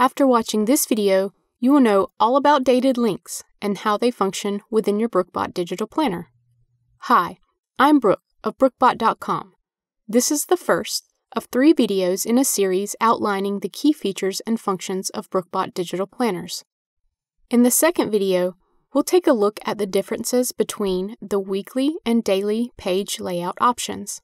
After watching this video, you will know all about dated links and how they function within your Brookebot digital planner. Hi, I'm Brooke of brookebot.com. This is the first of three videos in a series outlining the key features and functions of Brookebot digital planners. In the second video, we'll take a look at the differences between the weekly and daily page layout options.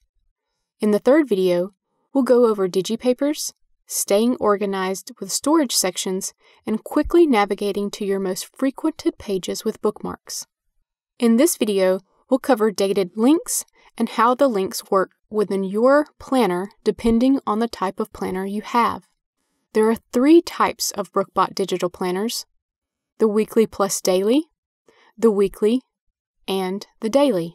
In the third video, we'll go over digipapers, staying organized with storage sections, and quickly navigating to your most frequented pages with bookmarks. In this video, we'll cover dated links and how the links work within your planner depending on the type of planner you have. There are three types of Brookebot digital planners the weekly plus daily, the weekly, and the daily.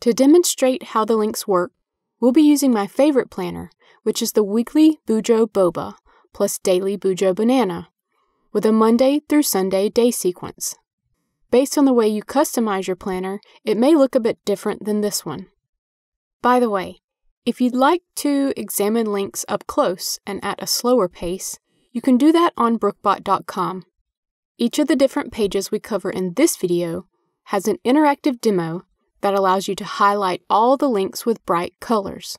To demonstrate how the links work, we'll be using my favorite planner, which is the weekly Bujo Boba plus daily Bujo Banana, with a Monday through Sunday day sequence. Based on the way you customize your planner, it may look a bit different than this one. By the way, if you'd like to examine links up close and at a slower pace, you can do that on brookebot.com. Each of the different pages we cover in this video has an interactive demo that allows you to highlight all the links with bright colors.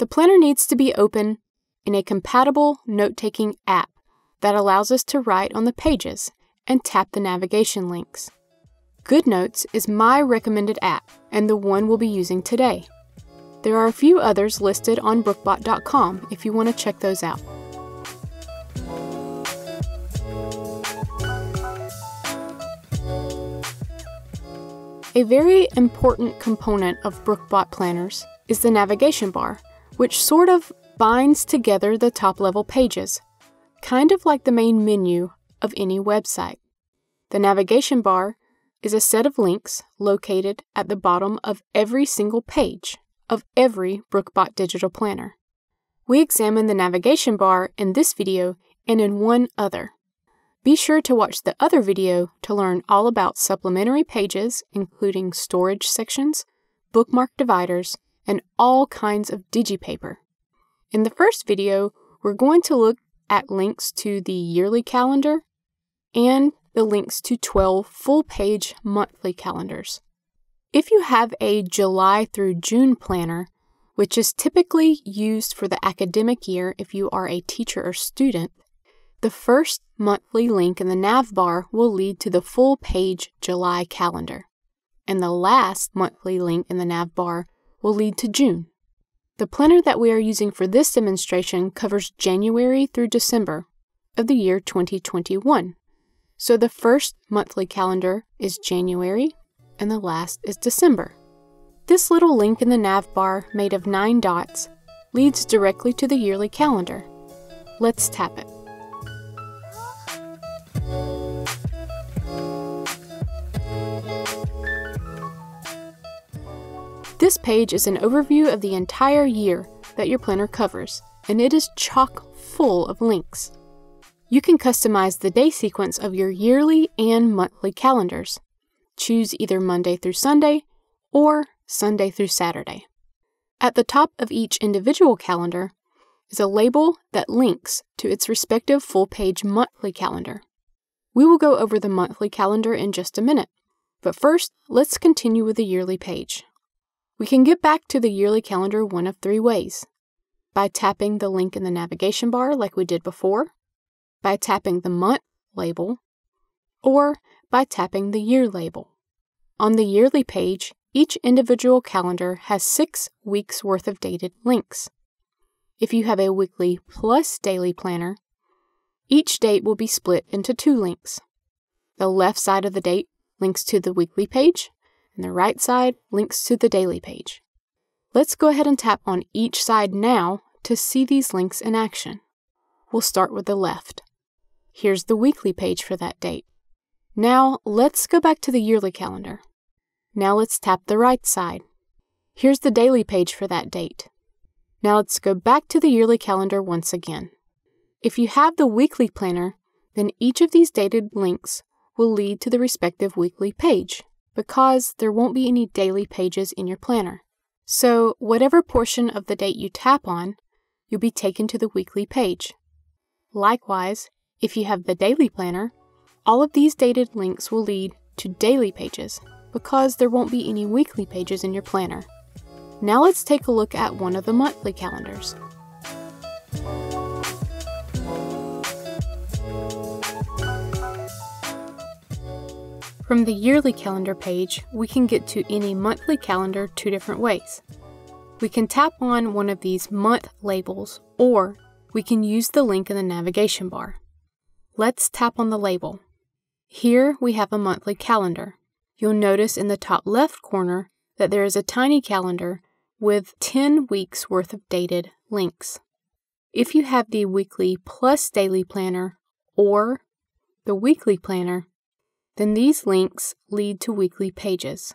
The planner needs to be open in a compatible note-taking app that allows us to write on the pages and tap the navigation links. GoodNotes is my recommended app and the one we'll be using today. There are a few others listed on brookebot.com if you want to check those out. A very important component of Brookebot planners is the navigation bar, which sort of binds together the top level pages, kind of like the main menu of any website. The navigation bar is a set of links located at the bottom of every single page of every Brookebot digital planner. We examine the navigation bar in this video and in one other. Be sure to watch the other video to learn all about supplementary pages, including storage sections, bookmark dividers, and all kinds of digipaper. In the first video, we're going to look at links to the yearly calendar and the links to 12 full-page monthly calendars. If you have a July through June planner, which is typically used for the academic year if you are a teacher or student, the first monthly link in the nav bar will lead to the full page July calendar, and the last monthly link in the nav bar will lead to June. The planner that we are using for this demonstration covers January through December of the year 2021. So the first monthly calendar is January and the last is December. This little link in the nav bar made of nine dots leads directly to the yearly calendar. Let's tap it. This page is an overview of the entire year that your planner covers, and it is chock full of links. You can customize the day sequence of your yearly and monthly calendars. Choose either Monday through Sunday or Sunday through Saturday. At the top of each individual calendar is a label that links to its respective full page monthly calendar. We will go over the monthly calendar in just a minute, but first, let's continue with the yearly page. We can get back to the yearly calendar one of three ways by tapping the link in the navigation bar, like we did before, by tapping the month label, or by tapping the year label. On the yearly page, each individual calendar has six weeks worth of dated links. If you have a weekly plus daily planner, each date will be split into two links. The left side of the date links to the weekly page, and the right side links to the daily page. Let's go ahead and tap on each side now to see these links in action. We'll start with the left. Here's the weekly page for that date. Now let's go back to the yearly calendar. Now let's tap the right side. Here's the daily page for that date. Now let's go back to the yearly calendar once again. If you have the weekly planner, then each of these dated links will lead to the respective weekly page because there won't be any daily pages in your planner. So, whatever portion of the date you tap on, you'll be taken to the weekly page. Likewise, if you have the daily planner, all of these dated links will lead to daily pages because there won't be any weekly pages in your planner. Now let's take a look at one of the monthly calendars. From the yearly calendar page, we can get to any monthly calendar two different ways. We can tap on one of these month labels, or we can use the link in the navigation bar. Let's tap on the label. Here we have a monthly calendar. You'll notice in the top left corner that there is a tiny calendar with 10 weeks worth of dated links. If you have the weekly plus daily planner or the weekly planner, then these links lead to weekly pages.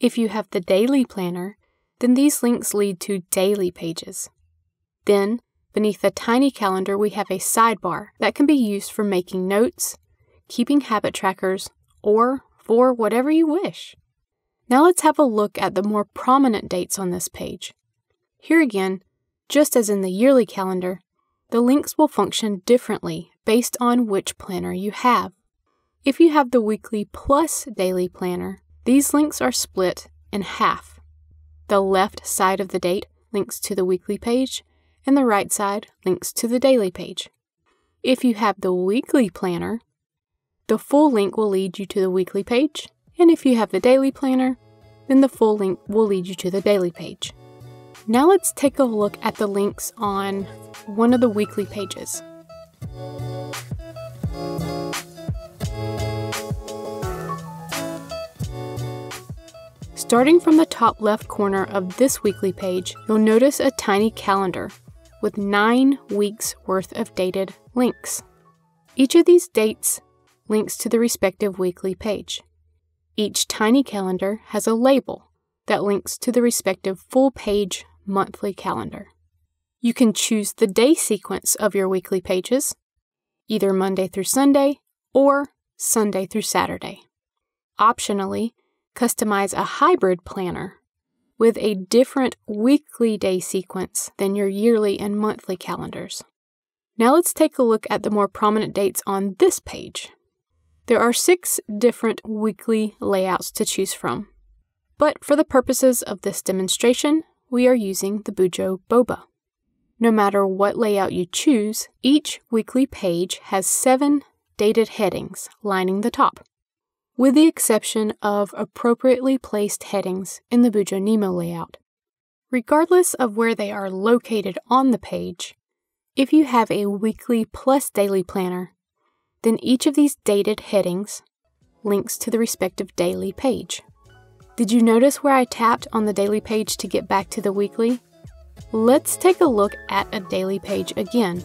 If you have the daily planner, then these links lead to daily pages. Then, beneath the tiny calendar, we have a sidebar that can be used for making notes, keeping habit trackers, or for whatever you wish. Now let's have a look at the more prominent dates on this page. Here again, just as in the yearly calendar, the links will function differently based on which planner you have. If you have the weekly plus daily planner, these links are split in half. The left side of the date links to the weekly page, and the right side links to the daily page. If you have the weekly planner, the full link will lead you to the weekly page, and if you have the daily planner, then the full link will lead you to the daily page. Now let's take a look at the links on one of the weekly pages. Starting from the top left corner of this weekly page, you'll notice a tiny calendar with nine weeks worth of dated links. Each of these dates links to the respective weekly page. Each tiny calendar has a label that links to the respective full page monthly calendar. You can choose the day sequence of your weekly pages, either Monday through Sunday or Sunday through Saturday. Optionally, customize a hybrid planner with a different weekly day sequence than your yearly and monthly calendars. Now let's take a look at the more prominent dates on this page. There are six different weekly layouts to choose from, but for the purposes of this demonstration, we are using the Bujo Boba. No matter what layout you choose, each weekly page has seven dated headings lining the top with the exception of appropriately placed headings in the Bujo Nemo layout. Regardless of where they are located on the page, if you have a weekly plus daily planner, then each of these dated headings links to the respective daily page. Did you notice where I tapped on the daily page to get back to the weekly? Let's take a look at a daily page again.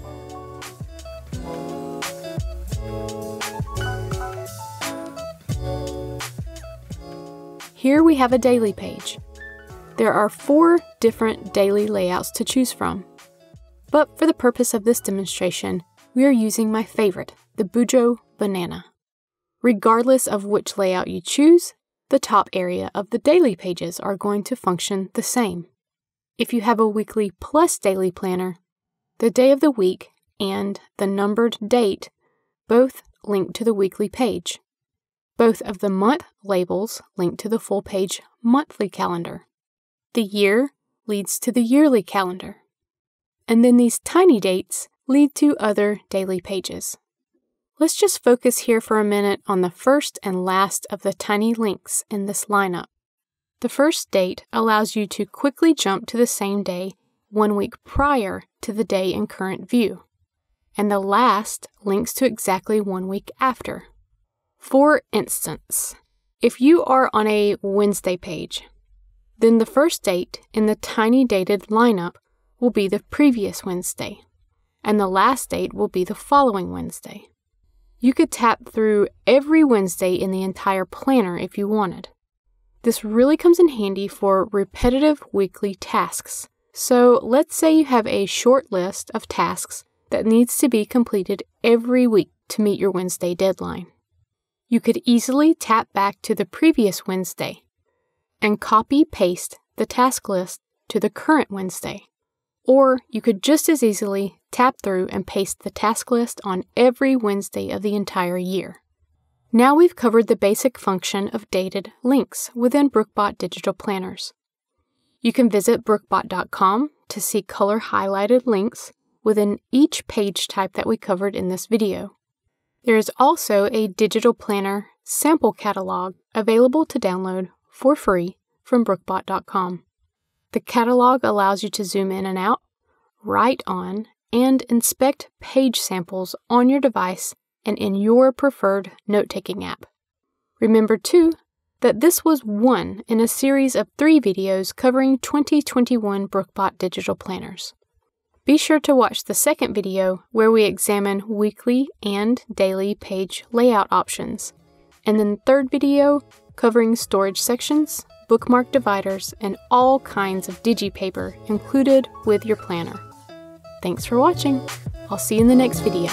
Here we have a daily page. There are four different daily layouts to choose from. But for the purpose of this demonstration, we are using my favorite, the Bujo Banana. Regardless of which layout you choose, the top area of the daily pages are going to function the same. If you have a weekly plus daily planner, the day of the week and the numbered date both link to the weekly page. Both of the month labels link to the full page monthly calendar. The year leads to the yearly calendar. And then these tiny dates lead to other daily pages. Let's just focus here for a minute on the first and last of the tiny links in this lineup. The first date allows you to quickly jump to the same day one week prior to the day in current view, and the last links to exactly one week after. For instance, if you are on a Wednesday page, then the first date in the tiny dated lineup will be the previous Wednesday, and the last date will be the following Wednesday. You could tap through every Wednesday in the entire planner if you wanted. This really comes in handy for repetitive weekly tasks. So let's say you have a short list of tasks that needs to be completed every week to meet your Wednesday deadline you could easily tap back to the previous Wednesday and copy paste the task list to the current Wednesday. Or you could just as easily tap through and paste the task list on every Wednesday of the entire year. Now we've covered the basic function of dated links within Brookebot digital planners. You can visit brookebot.com to see color highlighted links within each page type that we covered in this video. There is also a digital planner sample catalog available to download for free from brookebot.com. The catalog allows you to zoom in and out, write on, and inspect page samples on your device and in your preferred note taking app. Remember, too, that this was one in a series of three videos covering 2021 Brookebot digital planners. Be sure to watch the second video where we examine weekly and daily page layout options, and then the third video covering storage sections, bookmark dividers, and all kinds of digipaper included with your planner. Thanks for watching. I'll see you in the next video.